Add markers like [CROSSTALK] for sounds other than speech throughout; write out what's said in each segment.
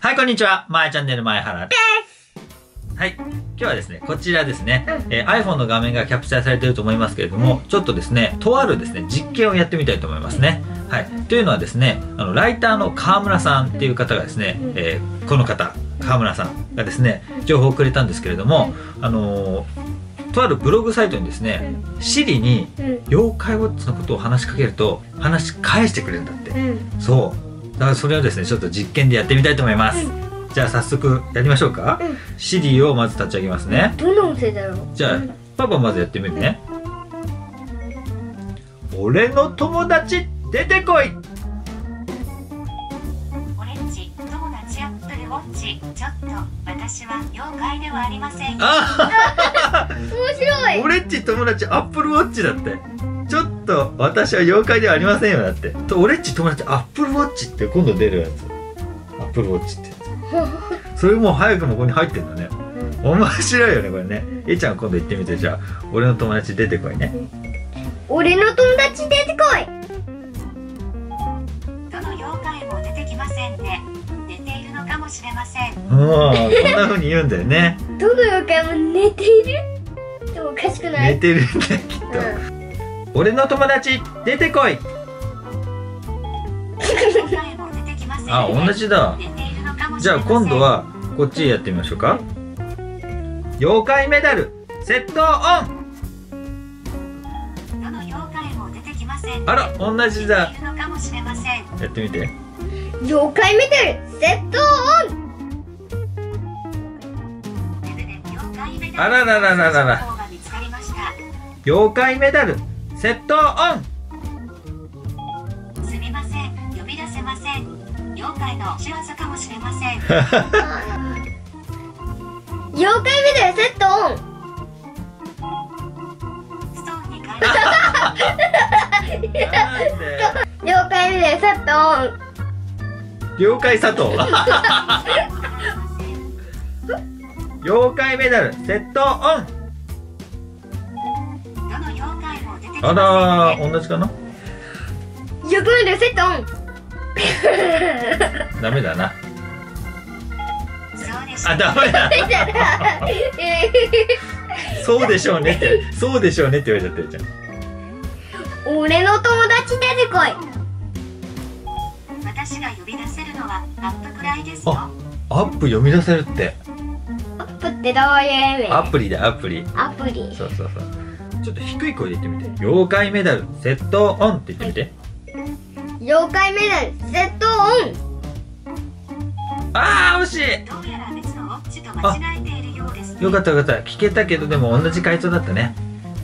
はい、こんにちは。まえチャンネル前原です。はい。今日はですね、こちらですね、えー iPhone の画面がキャプチャーされていると思いますけれども、ちょっとですね、とあるですね、実験をやってみたいと思いますね。はい。というのはですね、あの、ライターの川村さんっていう方がですね、えーこの方、川村さんがですね、情報をくれたんですけれども、あのーとあるブログサイトにですね、シリにうん妖怪ウォッチのことを話しかけると、話し返してくれるんだって。うんそう。だからそれをですね、ちょっと実験でやってみたいと思います。じゃあ早速やりましょうか。うんシリをまず立ち上げますね。どの音声だろう？じゃあうん、パパまずやってみるね。俺の友達出てこいオレンジ友達アップルウォッチちょっと私は妖怪ではありませんあ面白い俺っち友達アップルウォッチだって。ちょっと私は妖怪ではありませんよだって。と俺っち友達アップルウォッチって今度出るやつ。アップルウォッチってやつ。[LAUGHS] それもう早くもここに入ってんだね。面白いよねこれね。えいちゃん今度行ってみてじゃあ俺の友達出てこいね。俺の友達出てこいどの妖怪も出てきませんね寝ているのかもしれませんうん、こんな風に言うんだよね。[LAUGHS] どの妖怪も寝ているでもおかしくない？寝てるんだよきっと。俺の友達出てこい。[LAUGHS] あ、同じだ。じゃあ今度はこっちやってみましょうか。妖怪メダルセットオン。どの妖怪も出てきませんねあら同じだやってみて。妖怪メダルセットオンあらららららら妖怪メダルセットオン。すみません。呼び出せません。妖怪の仕業かもしれません。[LAUGHS] 妖怪メダルセットオン。ストーンに妖怪メダルセットオン。妖怪佐藤。[LAUGHS] 妖怪メダルセットオン。あまら同じかな？妖怪メダルセットオン [LAUGHS] ダメだな。そうでしあ、ダメだ。[LAUGHS] そうでしょうねって、そうでしょうねって言われちゃってるじゃん。俺の友達出てこい私が呼び出せるのはアップくらいですよあアップ読み出せるって。アップってどういう意味？アプリだ、アプリ。アプリそうそうそう。ちょっと低い声で言ってみて。妖怪メダル、セットオンって言ってみて。妖怪メダルセットオあー、惜しいどうやら別のウォッチと間違えているようですねよかったよかった。聞けたけど、でも同じ回答だったね。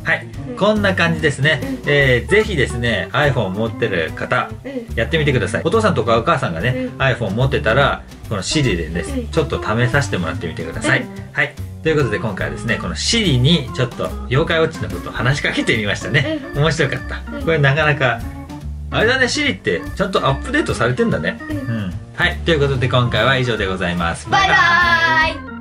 はい。こんな感じですね。えー、ぜひですね、iPhone 持ってる方、ンうんやってみてください。お父さんとかお母さんがね、うん iPhone 持ってたら、この Siri でね、うんちょっと試させてもらってみてください。うんはい。ということで今回はですね、この Siri にちょっと妖怪ウォッチのことを話しかけてみましたね。面白かった。うんこれなかなか、あれだね、Siri ってちゃんとアップデートされてんだね。うんうん。はい。ということで今回は以上でございます。バイバーイ